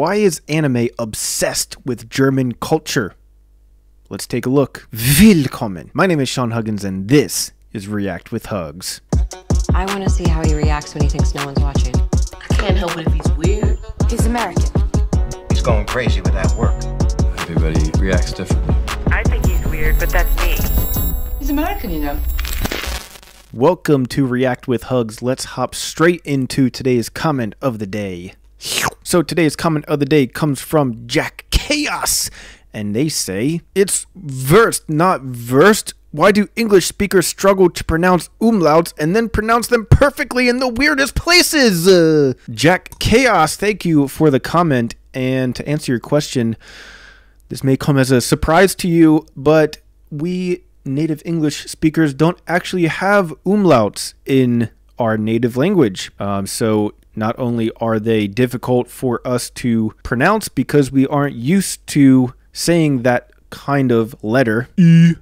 Why is anime obsessed with German culture? Let's take a look. Willkommen. My name is Sean Huggins, and this is React with Huggs. I want to see how he reacts when he thinks no one's watching. I can't help it if he's weird. He's American. He's going crazy with that work. Everybody reacts differently. I think he's weird, but that's me. He's American, you know. Welcome to React with Huggs. Let's hop straight into today's comment of the day. So today's comment of the day comes from Jack Chaos, and they say it's versed, not versed. Why do English speakers struggle to pronounce umlauts and then pronounce them perfectly in the weirdest places? Uh, Jack Chaos, thank you for the comment. And to answer your question, this may come as a surprise to you, but we native English speakers don't actually have umlauts in our native language. Um, so not only are they difficult for us to pronounce because we aren't used to saying that kind of letter, e,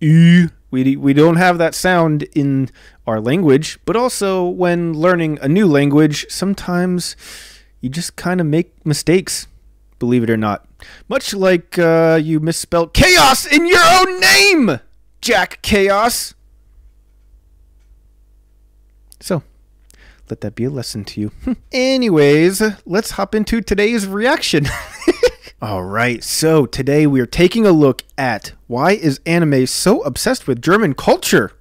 e. We, we don't have that sound in our language, but also when learning a new language, sometimes you just kind of make mistakes, believe it or not. Much like uh, you misspelled chaos in your own name, Jack Chaos. So, let that be a lesson to you. Hmm. Anyways, let's hop into today's reaction. All right, so today we are taking a look at why is anime so obsessed with German culture?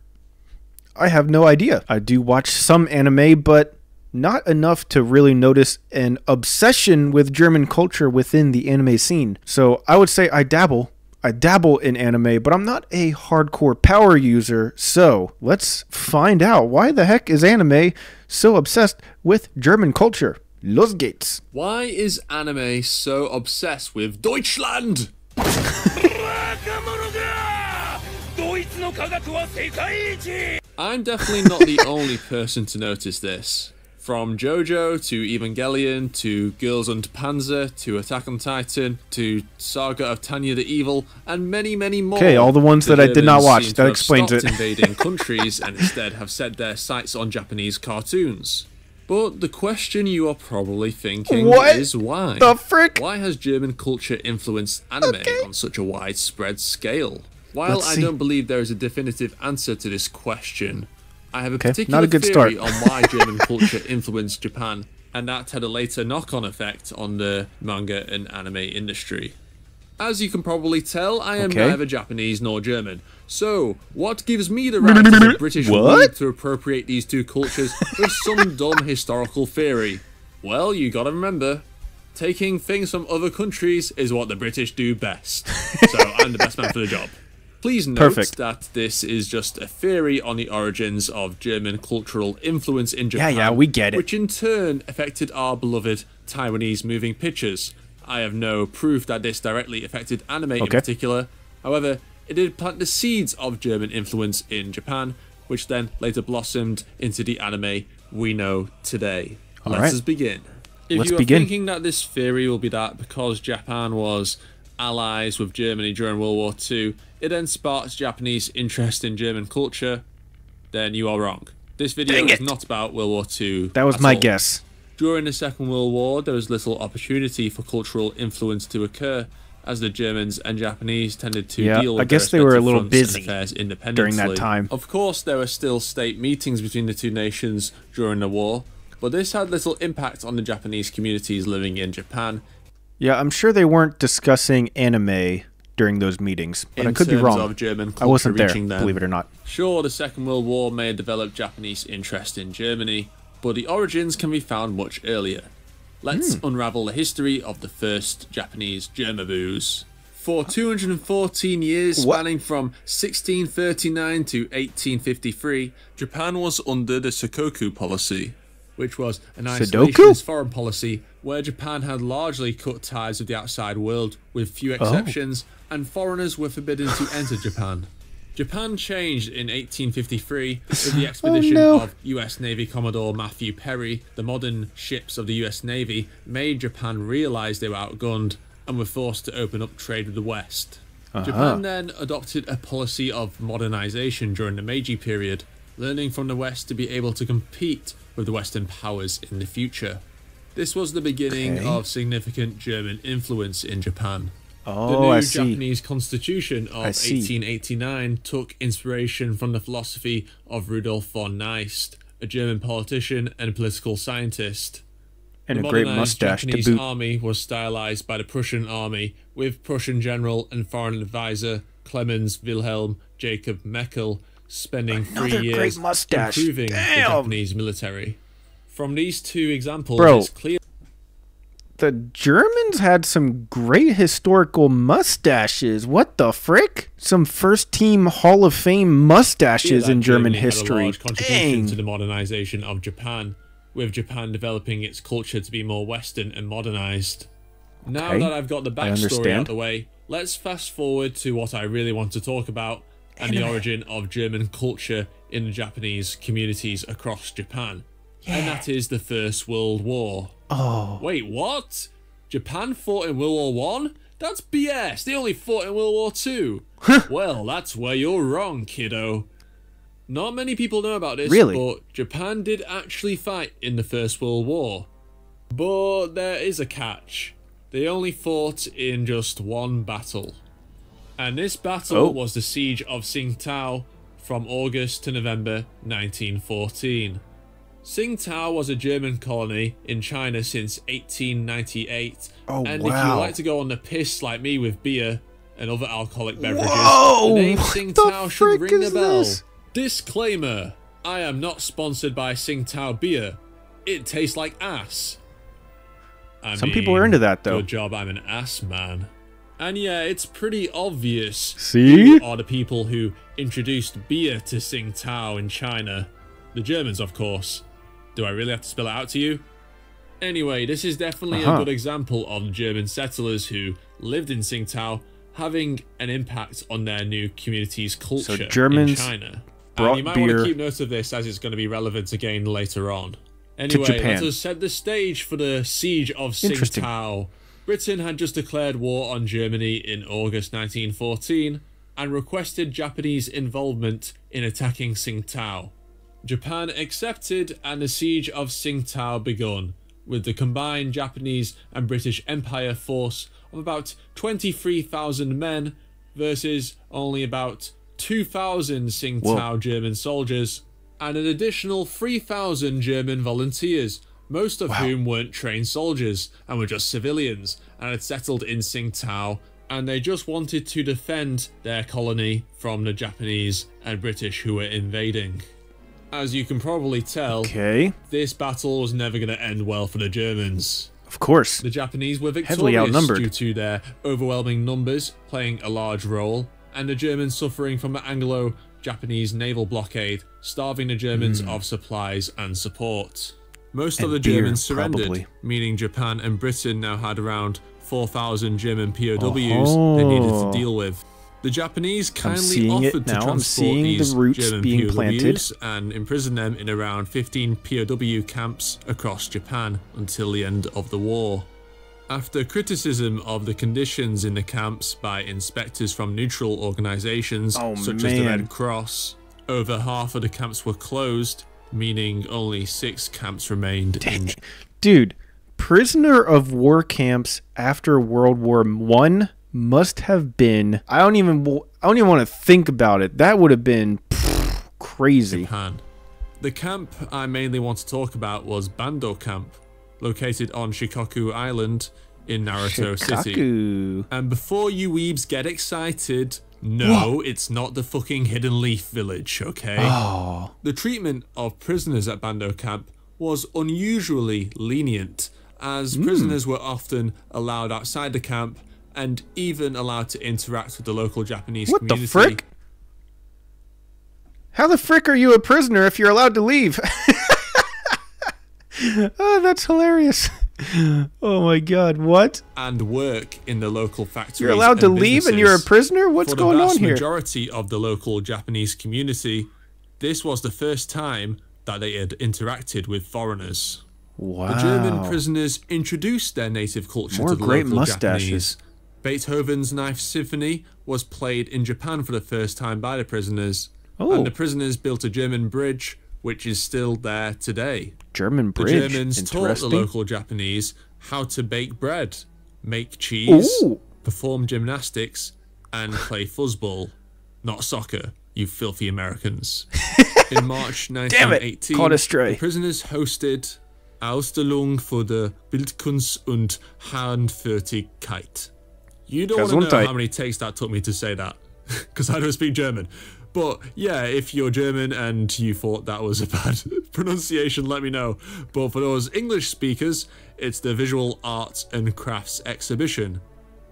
I have no idea. I do watch some anime, but not enough to really notice an obsession with German culture within the anime scene. So I would say I dabble. I dabble in anime, but I'm not a hardcore power user. So let's find out why the heck is anime so obsessed with German culture? Los geht's. Why is anime so obsessed with Deutschland? I'm definitely not the only person to notice this. From JoJo to Evangelion to Girls und Panzer to Attack on Titan to Saga of Tanya the Evil and many, many more. Okay, all the ones that I did not watch. That explains it. invading countries and instead have set their sights on Japanese cartoons. But the question you are probably thinking What is why? the frick? Why has German culture influenced anime Okay. on such a widespread scale? While Let's I see. don't believe there is a definitive answer to this question, I have a Okay, particular not a good theory start. on why German culture influenced Japan, and that had a later knock-on effect on the manga and anime industry. As you can probably tell, I am Okay. neither Japanese nor German. So, what gives me the right as a British What? to appropriate these two cultures with some dumb historical theory? Well, you gotta remember, taking things from other countries is what the British do best. So, I'm the best man for the job. Please note Perfect. that this is just a theory on the origins of German cultural influence in Japan. yeah, yeah, we get it. Which in turn affected our beloved Taiwanese moving pictures. I have no proof that this directly affected anime in particular. However, it did plant the seeds of German influence in Japan, which then later blossomed into the anime we know today. All Let's right. us begin. If Let's you are begin. thinking that this theory will be that because Japan was allies with Germany during World War II, it then sparked Japanese interest in German culture, then you are wrong. This video Dang is it. not about World War II. That was at my all. guess. During the Second World War, there was little opportunity for cultural influence to occur, as the Germans and Japanese tended to Yeah, deal I with guess their they were a little fronts and busy affairs during that time. Of course, there were still state meetings between the two nations during the war, but this had little impact on the Japanese communities living in Japan. Yeah, I'm sure they weren't discussing anime during those meetings, but in I could be wrong. Of German I wasn't there, them. believe it or not. Sure, the Second World War may have developed Japanese interest in Germany, but the origins can be found much earlier. Let's Hmm. unravel the history of the first Japanese Germaboos. For 214 years, What? spanning from 1639 to 1853, Japan was under the Sakoku policy, which was an Sudoku? isolationist foreign policy where Japan had largely cut ties with the outside world, with few Oh. exceptions, and foreigners were forbidden to enter Japan. Japan changed in 1853 with the expedition Oh, no. of US Navy Commodore Matthew Perry. The modern ships of the US Navy made Japan realize they were outgunned and were forced to open up trade with the West. Uh-huh. Japan then adopted a policy of modernization during the Meiji period, learning from the West to be able to compete with the Western powers in the future. This was the beginning Okay. of significant German influence in Japan. The Oh, new I see. Japanese constitution of 1889 took inspiration from the philosophy of Rudolf von Gneist, a German politician and political scientist. and the a great mustache to Japanese boot. army was stylized by the Prussian army, with Prussian general and foreign advisor Clemens Wilhelm Jacob Meckel spending Another three years mustache. improving the Japanese military. From these two examples, Bro. it's clear The Germans had some great historical mustaches. What the frick? Some first team Hall of Fame mustaches in German Germany had a history. large contribution Dang. to the modernization of Japan, with Japan developing its culture to be more Western and modernized. Now that I've got the backstory out understand. the way, let's fast forward to what I really want to talk about and the origin of German culture in the Japanese communities across Japan. And that is the First World War. Oh, Wait, what? Japan fought in World War One? That's BS. They only fought in World War Two. well, that's where you're wrong, kiddo. Not many people know about this, Really? but Japan did actually fight in the First World War. But there is a catch. They only fought in just one battle. And this battle Oh. was the Siege of Tsingtao from August to November 1914. Tsingtao was a German colony in China since 1898. Oh, and if you like to go on the piss like me with beer and other alcoholic beverages, Whoa, the name what the Tsingtao should ring a is bell. this? Disclaimer I am not sponsored by Tsingtao beer. It tastes like ass. I Some people are into that, though. Good job, I'm an ass man. And yeah, it's pretty obvious. See? Who are the people who introduced beer to Tsingtao in China? The Germans, of course. Do I really have to spell it out to you? Anyway, this is definitely Uh-huh. a good example of German settlers who lived in Tsingtao having an impact on their new community's culture Germans in China. brought And you might want to keep note of this as it's going to be relevant again later on. Anyway, let us set the stage for the siege of. Tsingtao. Britain had just declared war on Germany in August 1914 and requested Japanese involvement in attacking Tsingtao. Japan accepted and the siege of Tsingtao begun, with the combined Japanese and British Empire force of about 23,000 men versus only about 2,000 Tsingtao Whoa. German soldiers and an additional 3,000 German volunteers, most of whom weren't trained soldiers and were just civilians and had settled in Tsingtao and they just wanted to defend their colony from the Japanese and British who were invading. As you can probably tell, Okay, this battle was never going to end well for the Germans. of course. The Japanese were Heavily victorious outnumbered. due to their overwhelming numbers playing a large role, and the Germans suffering from the Anglo-Japanese naval blockade, starving the Germans hmm. of supplies and support. Most of. The beer, Germans surrendered, probably. meaning Japan and Britain now had around 4,000 German POWs they needed to Oh. deal with. The Japanese kindly offered to transport the these roots German being POWs planted. and imprison them in around 15 POW camps across Japan until the end of the war. After criticism of the conditions in the camps by inspectors from neutral organisations Oh, such as the. Red Cross, over half of the camps were closed, meaning only six camps remained in Dude, prisoner of war camps after World War One must have been. I don't even. I don't even want to think about it. That would have been pff, crazy. Japan. The camp I mainly want to talk about was Bando Camp, located on Shikoku Island in Naruto City. And before you weebs get excited, no, it's not the fucking Hidden Leaf Village, okay? Oh, The treatment of prisoners at Bando Camp was unusually lenient, as Hmm. prisoners were often allowed outside the camp and even allowed to interact with the local Japanese what the community. frick? How the frick are you a prisoner if you're allowed to leave? oh, that's hilarious. Oh my god, what? and work in the local factories. You're allowed to and leave and you're a prisoner? What's For going on here? the majority of the local Japanese community, this was the first time that they had interacted with foreigners. Wow. The German prisoners introduced their native culture More to the great local mustaches. Japanese. Beethoven's Ninth Symphony was played in Japan for the first time by the prisoners, Oh. and the prisoners built a German bridge which is still there today. German bridge. The. Germans taught the local Japanese how to bake bread, make cheese, Ooh. perform gymnastics, and play fuzzball, not soccer, you filthy Americans. In March it, 1918, caught astray. the prisoners hosted Ausstellung für die Bildkunst und Handfertigkeit. You don't want to know how many takes that took me to say that, because I don't speak German. But yeah, if you're German and you thought that was a bad pronunciation, let me know. But for those English speakers, it's the Visual Arts and Crafts Exhibition.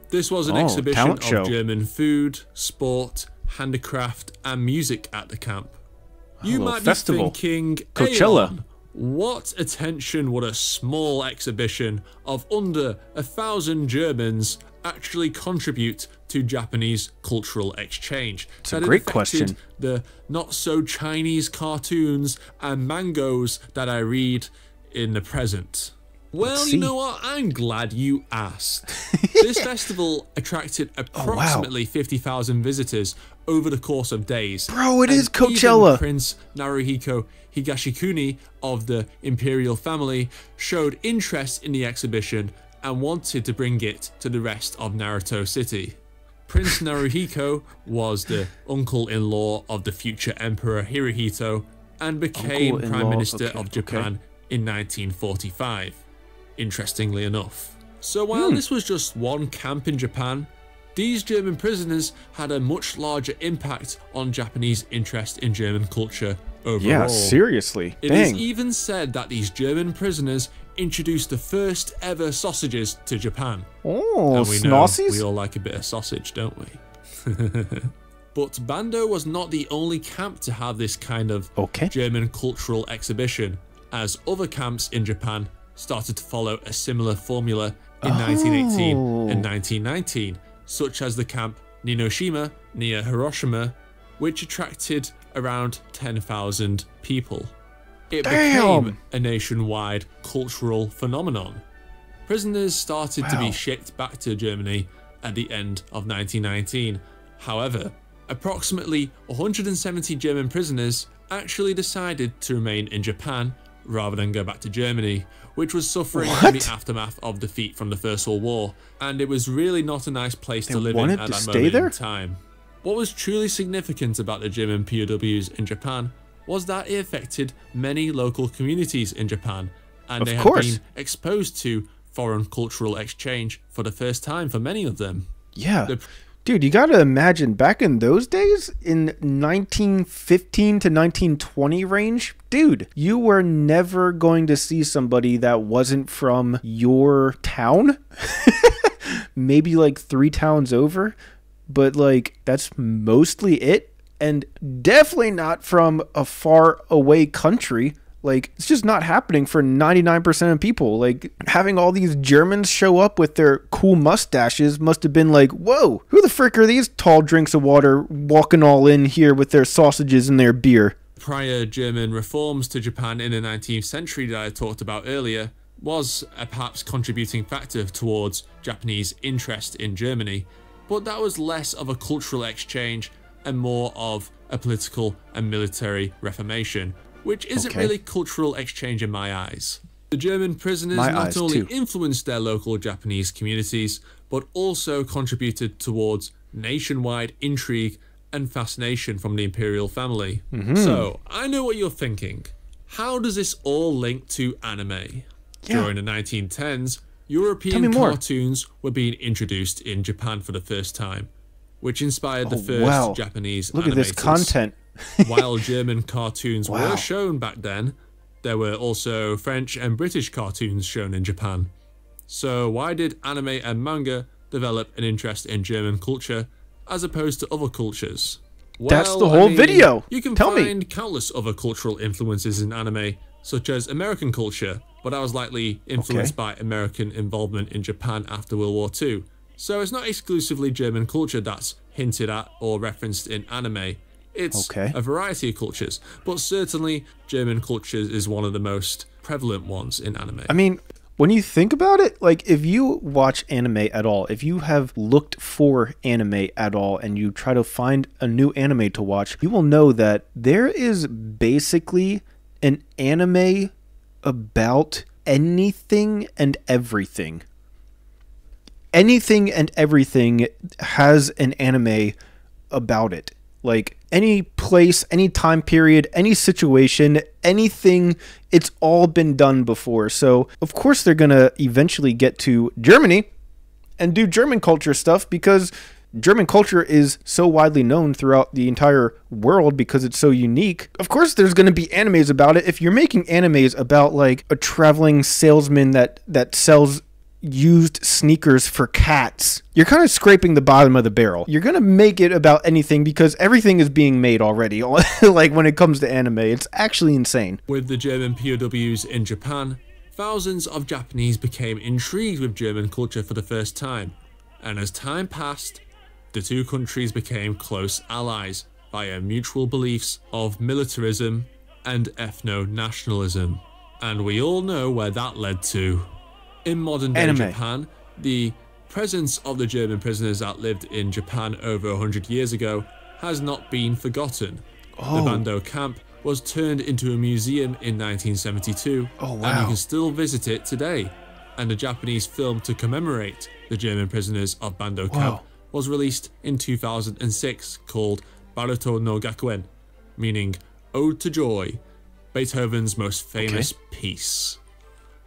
This was an Oh, exhibition of show. German food, sport, handicraft, and music at the camp. You might festival. be thinking, Coachella. What attention would a small exhibition of under a thousand Germans actually contribute to Japanese cultural exchange? It's a great question. The not so Chinese cartoons and mangoes that I read in the present. Well, you know what? I'm glad you asked. this festival attracted Oh, approximately 50,000 visitors over the course of days. Bro, it is Coachella. Prince Naruhiko Higashikuni of the imperial family showed interest in the exhibition and wanted to bring it to the rest of Naruto City. Prince Naruhiko was the uncle-in-law of the future Emperor Hirohito and became Prime Minister okay, of Japan in 1945 interestingly enough. So while Hmm. this was just one camp in Japan, these German prisoners had a much larger impact on Japanese interest in German culture overall. Yeah, seriously. It is Dang. even said that these German prisoners introduced the first ever sausages to Japan. oh, And we know we all like a bit of sausage, don't we? but Bando was not the only camp to have this kind of Okay. German cultural exhibition, as other camps in Japan started to follow a similar formula in 1918 Oh. and 1919, such as the camp Ninoshima near Hiroshima, which attracted around 10,000 people. It Damn. became a nationwide cultural phenomenon. Prisoners started to be shipped back to Germany at the end of 1919. However, approximately 170 German prisoners actually decided to remain in Japan rather than go back to Germany, which was suffering from the aftermath of defeat from the First World War, and it was really not a nice place to live in at to that stay moment there? in time. What was truly significant about the German POWs in Japan was that it affected many local communities in Japan, and Of they had course. been exposed to foreign cultural exchange for the first time for many of them. Yeah. The- Dude, you got to imagine back in those days, in 1915 to 1920 range, dude, you were never going to see somebody that wasn't from your town. Maybe like three towns over, but like that's mostly it. And definitely not from a far away country. Like, it's just not happening for 99% of people. Like, having all these Germans show up with their cool mustaches must have been like, whoa, who the frick are these tall drinks of water walking all in here with their sausages and their beer? prior German reforms to Japan in the 19th century that I talked about earlier was a perhaps contributing factor towards Japanese interest in Germany, but that was less of a cultural exchange and more of a political and military reformation, which isn't Okay. really cultural exchange in my eyes. The German prisoners My not only too. influenced their local Japanese communities, but also contributed towards nationwide intrigue and fascination from the imperial family. Mm-hmm. So, I know what you're thinking. How does this all link to anime? During the 1910s, European cartoons were being introduced in Japan for the first time, which inspired the Oh, first wow. Japanese Look at this content. While German cartoons Wow. were shown back then, there were also French and British cartoons shown in Japan. So, why did anime and manga develop an interest in German culture as opposed to other cultures? That's Well, the I whole mean, video. You can Tell me. find countless other cultural influences in anime, such as American culture, but I was likely influenced by American involvement in Japan after World War II. So it's not exclusively German culture that's hinted at or referenced in anime. It's Okay. a variety of cultures, but certainly German culture is one of the most prevalent ones in anime. I mean, when you think about it, like if you watch anime at all, if you have looked for anime at all and you try to find a new anime to watch, you will know that there is basically an anime about anything and everything. Anything and everything has an anime about it. Like any place, any time period, any situation, anything, it's all been done before. So, of course, they're going to eventually get to Germany and do German culture stuff because German culture is so widely known throughout the entire world because it's so unique. Of course, there's going to be animes about it. If you're making animes about like a traveling salesman that that sells used sneakers for cats, you're kind of scraping the bottom of the barrel. You're going to make it about anything because everything is being made already. like when it comes to anime, it's actually insane. With the German POWs in Japan, thousands of Japanese became intrigued with German culture for the first time. And as time passed, the two countries became close allies via mutual beliefs of militarism and ethno nationalism. And we all know where that led to. In modern day Anime. Japan, the presence of the German prisoners that lived in Japan over 100 years ago has not been forgotten. Oh. The Bando camp was turned into a museum in 1972, Oh, and you can still visit it today. And a Japanese film to commemorate the German prisoners of Bando camp Wow. was released in 2006 called Baruto no Gakuen, meaning Ode to Joy, Beethoven's most famous piece.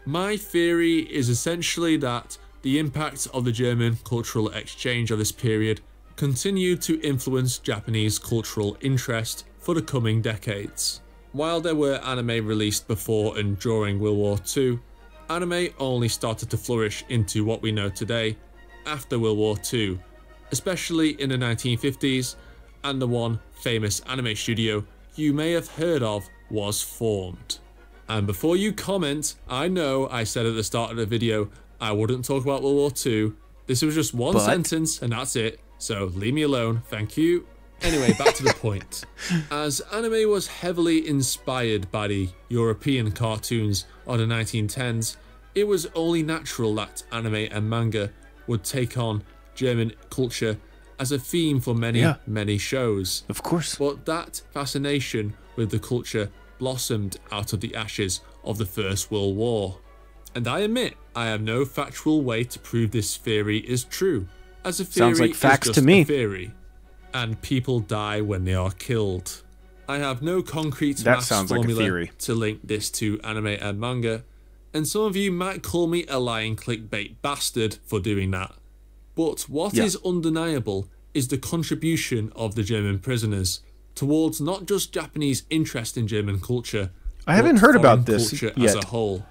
My theory is essentially that the impact of the German cultural exchange of this period continued to influence Japanese cultural interest for the coming decades. While there were anime released before and during World War II, anime only started to flourish into what we know today after World War II, especially in the 1950s, and the one famous anime studio you may have heard of was formed. And before you comment, I know I said at the start of the video I wouldn't talk about World War II. This was just one But- sentence and that's it. So leave me alone, thank you. Anyway, back to the point. As anime was heavily inspired by the European cartoons of the 1910s, it was only natural that anime and manga would take on German culture as a theme for many, Yeah. many shows. Of course. But that fascination with the culture blossomed out of the ashes of the First World War. And I admit, I have no factual way to prove this theory is true, as a theory Sounds like is facts just to me. a theory, and people die when they are killed. I have no concrete That maths sounds like a formula theory. to link this to anime and manga, and some of you might call me a lying clickbait bastard for doing that. But what is Yeah. undeniable is the contribution of the German prisoners towards not just Japanese interest in German culture. I haven't heard about this culture yet. as a whole.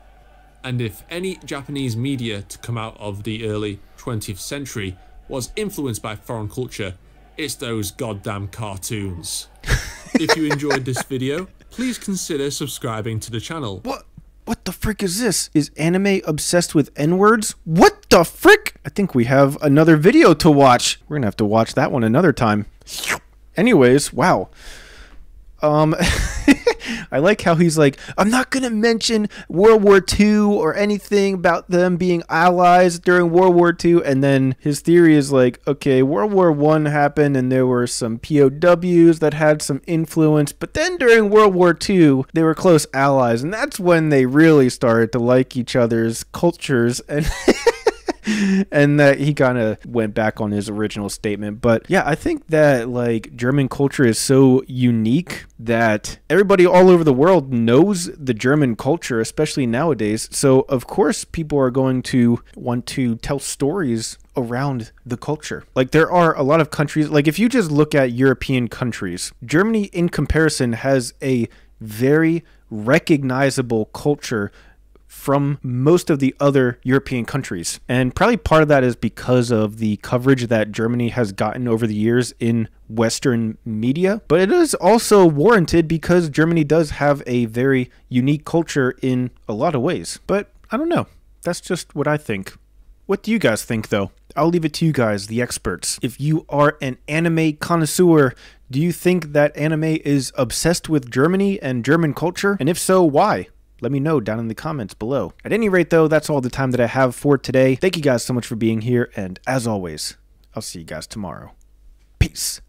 And if any Japanese media to come out of the early 20th century was influenced by foreign culture, it's those goddamn cartoons. if you enjoyed this video, please consider subscribing to the channel. What? What the frick is this? Is anime obsessed with N words? What the frick? I think we have another video to watch. We're gonna have to watch that one another time. Anyways, wow. Um, I like how he's like, I'm not gonna mention World War II or anything about them being allies during World War II, and then his theory is like, okay, World War One happened, and there were some POWs that had some influence, but then during World War II, they were close allies, and that's when they really started to like each other's cultures and. and that he kind of went back on his original statement. But yeah, I think that like German culture is so unique that everybody all over the world knows the German culture, especially nowadays. So of course, people are going to want to tell stories around the culture. Like there are a lot of countries, like if you just look at European countries, Germany in comparison has a very recognizable culture from most of the other European countries. And probably part of that is because of the coverage that Germany has gotten over the years in Western media. But it is also warranted because Germany does have a very unique culture in a lot of ways. But I don't know. That's just what I think. What do you guys think, though? I'll leave it to you guys, the experts. If you are an anime connoisseur, do you think that anime is obsessed with Germany and German culture? And if so, why? Let me know down in the comments below. At any rate, though, that's all the time that I have for today. Thank you guys so much for being here, and as always, I'll see you guys tomorrow. Peace.